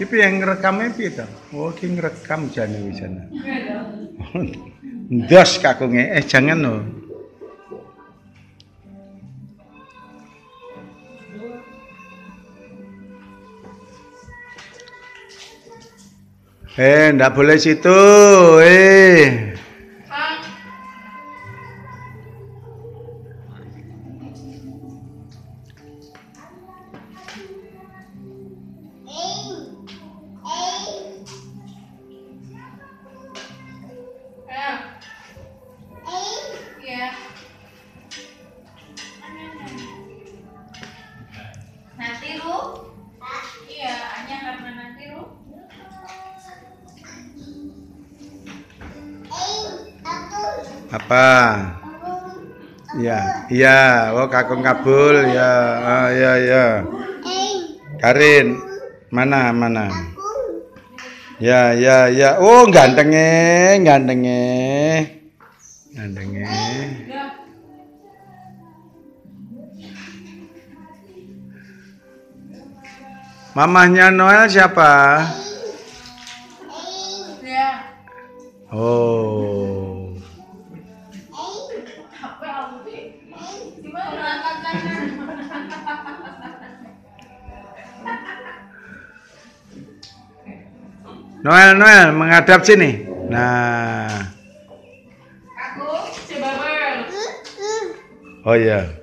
Ki piye ngrekame piye to? Oh, ki ngrekam jane wisana. Ndos kakunge. Eh jangan loh. Eh, ndak boleh situ. Eh. Apa? Iya, iya. Oh, kakung kabul ya. Ah, ya, ya. Karin, mana, mana? Ya, ya, ya. Oh, gantenge, gantenge. Gantenge. Mamahnya Noel siapa? Oh. Noel, Noel, menghadap sini. Nah. Aku coba. Oh iya.